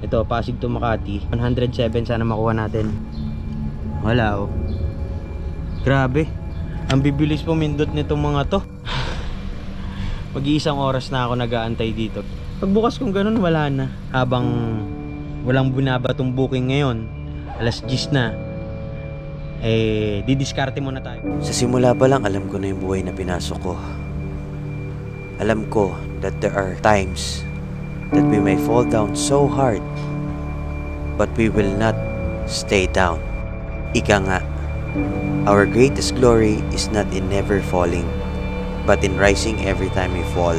Ito, Pasig to Makati. 107 sana makuha natin. Wala oh. Grabe. Ang bibilis pumindot nitong mga to. Mag-iisang oras na ako nag-aantay dito. Pagbukas kong ganun, wala na. Habang walang bunabatong booking ngayon, alas 10 na, eh, didiskarte muna tayo. Sa simula pa lang alam ko na yung buhay na pinasok ko. Alam ko that there are times that we may fall down so hard but we will not stay down. Ika nga, our greatest glory is not in never falling but in rising every time we fall.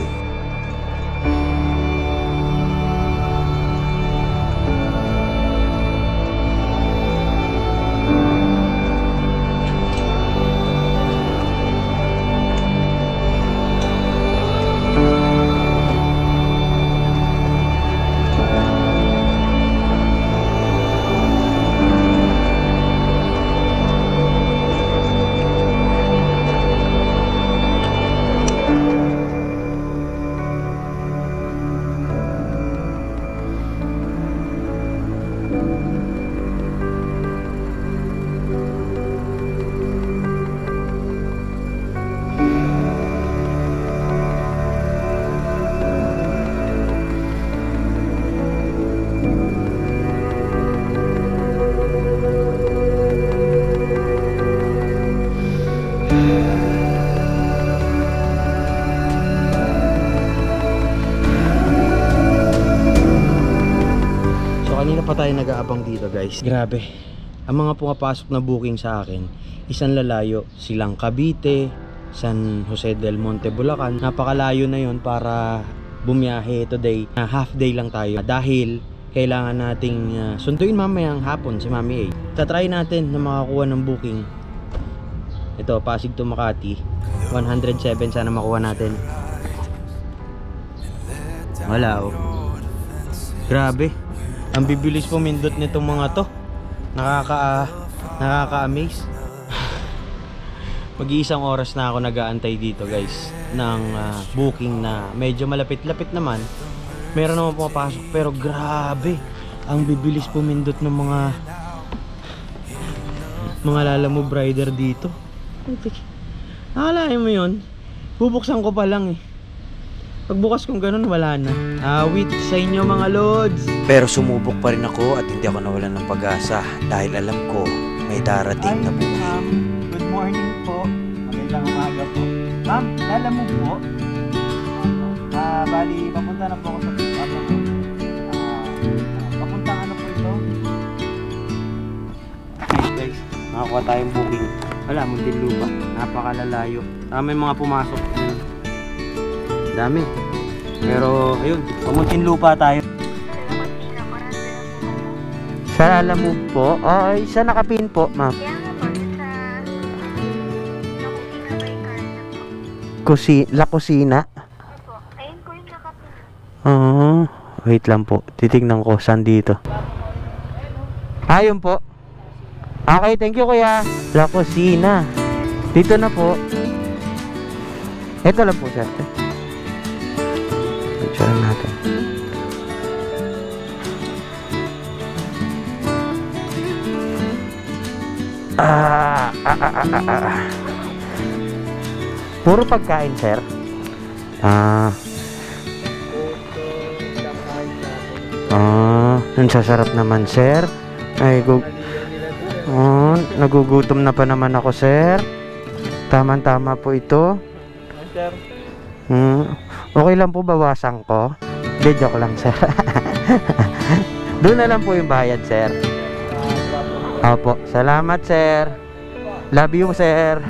Tayo nag-aabang dito guys. Grabe. Ang mga pumapasok na booking sa akin, isang lalayo, silang Cavite, San Jose del Monte, Bulacan. Napakalayo na yon para bumiyahe today. Ah, half day lang tayo. Dahil kailangan nating ah, sunduin mamayang hapon si Mami A. Tatry natin na makakuha ng booking. Ito, Pasig to Makati. 107 sana makuha natin. Wala oh. Grabe. Ang bibilis pumindot nitong mga to. Nakaka nakaka-amaze. Mag-iisang oras na ako nag-aantay dito, guys, ng ah, booking na medyo malapit-lapit naman. Meron naman pumapasok pero grabe. Ang bibilis pumindot ng mga mga lalamove rider dito. Nakalain mo yun? Bubuksan ko pa lang eh. Pagbukas kong ganun, wala na. Awit sa inyo mga lods. Pero sumubok pa rin ako at hindi ako nawalan ng pag-asa dahil alam ko may darating na buhay. Ma'am, good morning po. Magandang umaga po. Ma'am, lala mo po? Ah, bali, papunta na po ako sa pick up ako. Ah, papunta ano po ito? Okay guys, nakakuha tayong booking. Wala, Muntinlupa. Napakalalayo. Ah, may mga pumasok. Dami. Pero, ayun, pamuntinlupa tayo. Sa alam mo po, ay sa nakapin po, ma'am. Kusi, La Cusina. Opo, ayun yung nakapin. Oo. wait lang po. Titignan ko saan dito. Ayun po. Okay, thank you kuya. La Cusina. Dito na po. Ito lang po sir. Picture natin. Ah, ah, ah, ah, ah, ah. Puro pagkain, sir. Ah. Ah, ang sasarap naman, sir. Ay, gu oh, nagugutom na pa naman ako, sir. Tama-tama po ito. Hmm, okay lang po bawasan ko. Hindi, joke lang, sir. Doon na lang po yung bayad, sir. Opo, salamat, sir. Love you, sir.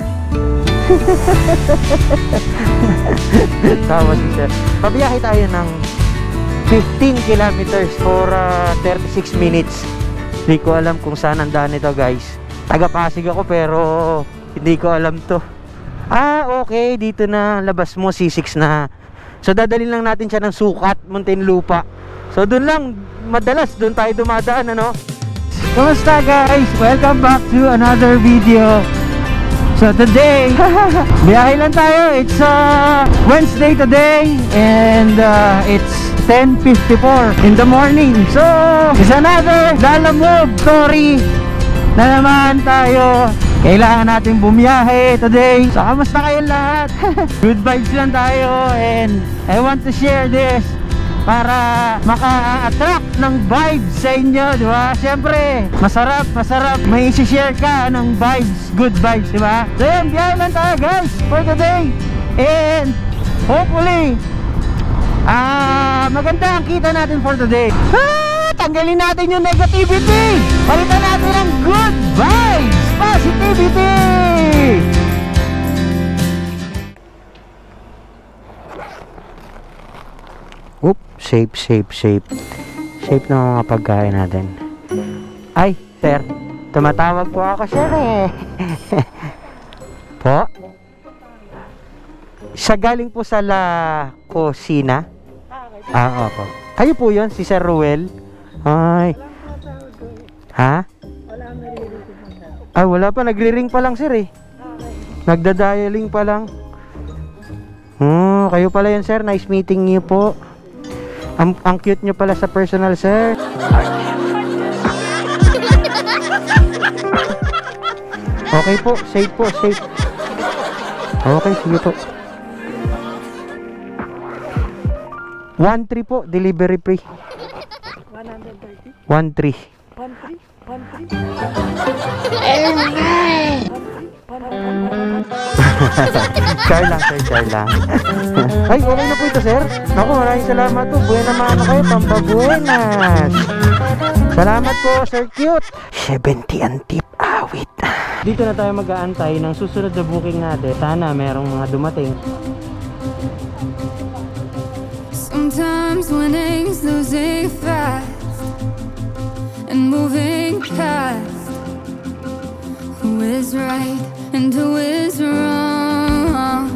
Tama si sir. Pabiyahe tayo ng 15 kilometers for uh, 36 minutes. Hindi ko alam kung saan ang daan nito guys. Taga Pasig ako pero hindi ko alam to. Ah, okay. Dito na labas mo C6 na. So dadalhin lang natin siya ng sukat, Muntinlupa. So doon lang, madalas doon tayo dumadaan ano. Kamusta guys? Welcome back to another video. So today, biyahe lang tayo. It's uh, Wednesday today and uh, it's 10.54 in the morning. So, it's another Lala Move story na naman tayo. Kailangan natin bumiyahe today. So, kamusta kayong lahat? Good vibes lang tayo and I want to share this para maka-attract ng vibes sa inyo, di ba? Siyempre, masarap, masarap. May isi-share ka ng vibes, good vibes, di ba? So, yun, biyahe lang tayo, guys, for today. And, hopefully, Ah, maganda ang kita natin for today. Ah, tanggalin natin yung negativity. Palitan natin ng good vibes, positivity. Oop, safe, safe, safe. Safe na mga pagkain natin. Ay, sir. Tumatawag po ako, sir eh. po? Siya galing po sa La Cocina. Ah, opo. Kayo po yun, si Sir Ruel? Ay. Ha? Ah, wala pa. Nagre-ring pa lang, sir eh. Nagda-dialing pa lang. Hmm, kayo pala yun, sir. Nice meeting niyo po. Ang, ang cute niyo pala sa personal, sir. Okay po, safe po, safe. Okay, sige po. 1-3 po, delivery free. 1-3. 1-3. char lang, sir, char lang. Ay, okay na po ito, sir. Naku, maraming salamat po. Buena mano kayo, pampabuenas. Salamat po, Sir Cute. 70 ang tip, awit. Dito na tayo mag-aantay ng susunod na booking natin. Sana merong mga dumating. Sometimes winning's losing fast and moving past who is right and who is wrong.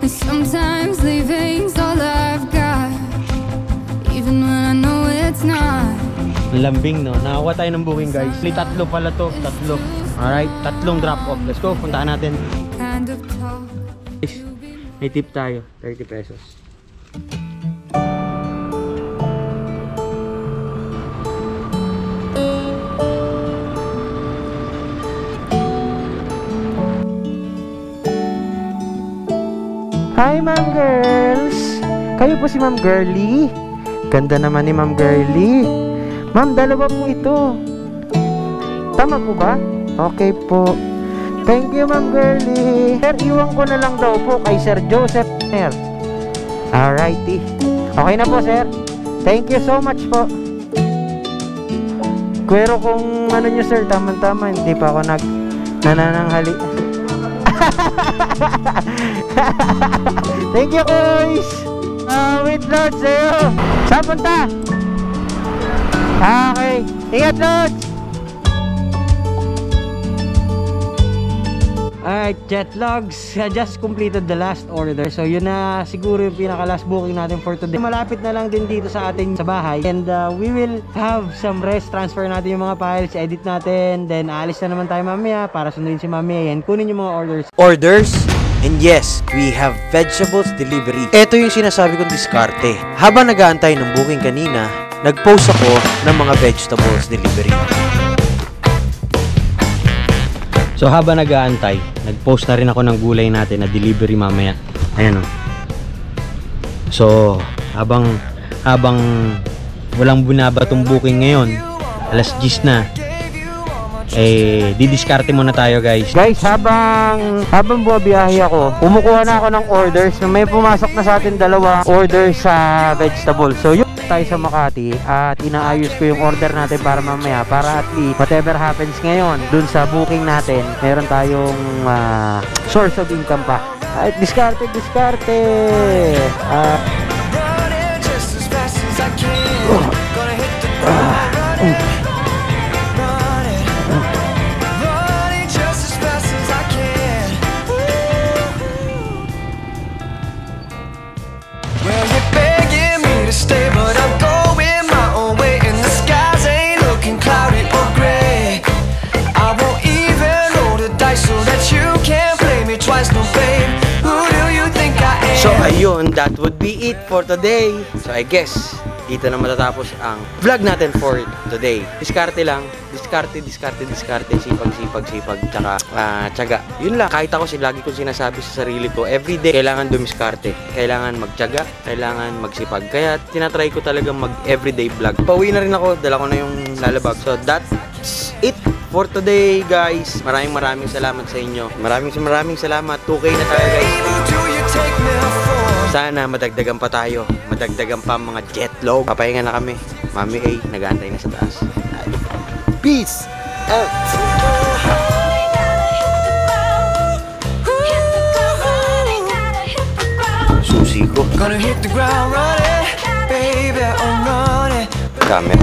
And sometimes leaving's all I've got, even when I know it's not. Lambing, no? Nakakuha tayo ng booking, guys. Li, tatlo pala to. Tatlo. Alright, tatlong drop off. Let's go. Puntahan natin. Talk. May tip tayo. 30 pesos. Hi, Ma'am Girls! Kayo po si Ma'am Girly? Ganda naman ni Ma'am Girly. Ma'am, dalawa po ito. Tama po ba? Okay po. Thank you, Ma'am Girly. Sir, iwan ko na lang daw po kay Sir Joseph Mer. Alrighty. Okay na po, sir. Thank you so much po. Pero kung ano nyo, sir, tama-tama, hindi pa ako nag nanananghali. Thank you, guys. Wait, Lord, sa'yo. Saan punta? Ah, okay. Ingat, Lord. Alright, Jetlogs, I just completed the last order. So yun na siguro yung pinaka last booking natin for today. Malapit na lang din dito sa ating sa bahay. And uh, we will have some rest, transfer natin yung mga files, edit natin. Then aalis na naman tayo mamaya para sundin si mami. And kunin yung mga orders. orders. And yes, we have vegetables delivery. Ito yung sinasabi kong diskarte. Habang nag-aantay ng booking kanina, nag-post ako ng mga vegetables delivery. So habang nag-aantay, nag-post na rin ako ng gulay natin na delivery mamaya. Ayan o. So, habang habang walang bunabatong booking ngayon, alas 10 na, eh, didiskarte muna tayo guys. Guys, habang habang buwabiyahe ako, kumukuha na ako ng orders. May pumasok na sa atin dalawa orders sa vegetable. So, yun tayo sa Makati at inaayos ko yung order natin para mamaya para at least whatever happens ngayon dun sa booking natin meron tayong ah, source of income pa. Ay diskarte diskarte! Ah, that would be it for today. So I guess, dito na matatapos ang vlog natin for today. Diskarte lang. Diskarte, diskarte, diskarte. Sipag, sipag, sipag. Tsaka, ah, tsaga. Yun lang. Kahit ako, lagi ko sinasabi sa sarili ko, everyday, kailangan dumiskarte. Kailangan magtyaga. Kailangan magsipag. Kaya, tinatry ko talaga mag everyday vlog. Pauwi na rin ako. Dala ko na yung lalabag. So, that's it for today, guys. Maraming maraming salamat sa inyo. Maraming maraming salamat. 2K na tayo, guys. Sana madagdagan pa tayo. Madagdagan pa mga jet lag. Papahinga na kami. Mami A, nag-aantay na sa taas. Peace out! Susi ko. Gonna hit the ground running, baby, I'm running. Gamit.